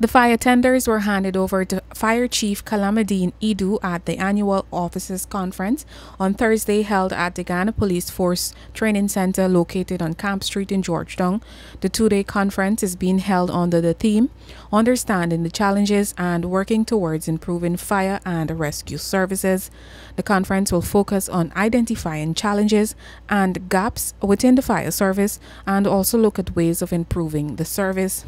The fire tenders were handed over to Fire Chief Kalamadeen Edoo at the annual officers conference on Thursday held at the Guyana Police Force Training Center located on Camp Street in Georgetown. The two-day conference is being held under the theme Understanding the Challenges and Working Towards Improving Fire and Rescue Services. The conference will focus on identifying challenges and gaps within the fire service and also look at ways of improving the service.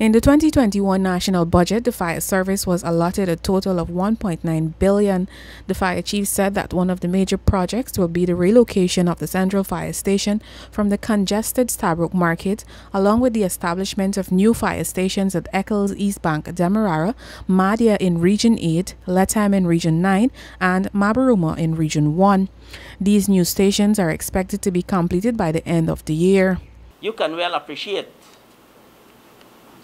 In the 2021 national budget, the fire service was allotted a total of 1.9 billion. The fire chief said that one of the major projects will be the relocation of the central fire station from the congested Stabroek Market, along with the establishment of new fire stations at Eccles, East Bank, Demerara, Mahdia in Region 8, Lethem in Region 9, and Mabaruma in Region 1. These new stations are expected to be completed by the end of the year. You can well appreciate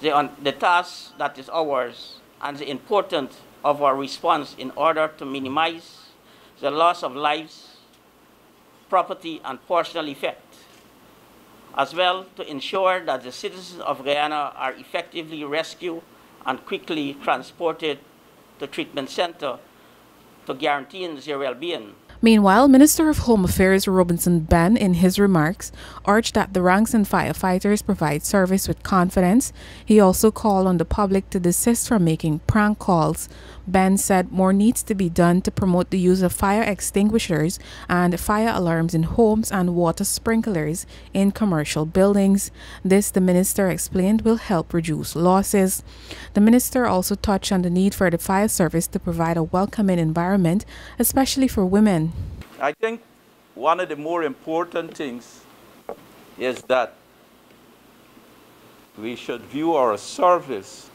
the, on, the task that is ours and the importance of our response in order to minimize the loss of lives, property, and personal effect, as well to ensure that the citizens of Guyana are effectively rescued and quickly transported to treatment center to guarantee their well-being. Meanwhile, Minister of Home Affairs Robeson Benn, in his remarks, urged that the ranks and firefighters provide service with confidence. He also called on the public to desist from making prank calls. Benn said more needs to be done to promote the use of fire extinguishers and fire alarms in homes and water sprinklers in commercial buildings. This, the minister explained, will help reduce losses. The minister also touched on the need for the fire service to provide a welcoming environment, especially for women I think one of the more important things is that we should view our service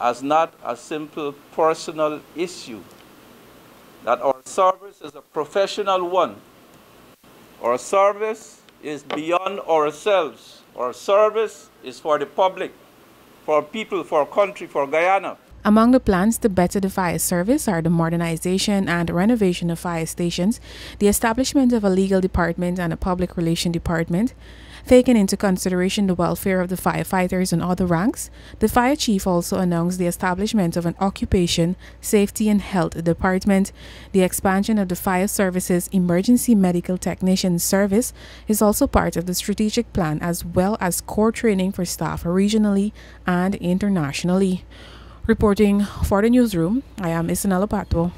as not a simple personal issue, that our service is a professional one. Our service is beyond ourselves. Our service is for the public, for people, for country, for Guyana. Among the plans to better the fire service are the modernization and renovation of fire stations, the establishment of a legal department and a public relation department, taking into consideration the welfare of the firefighters and other ranks. The fire chief also announced the establishment of an occupation, safety and health department. The expansion of the fire services emergency medical technician service is also part of the strategic plan as well as core training for staff regionally and internationally. Reporting for the newsroom, I am Isanella Pato.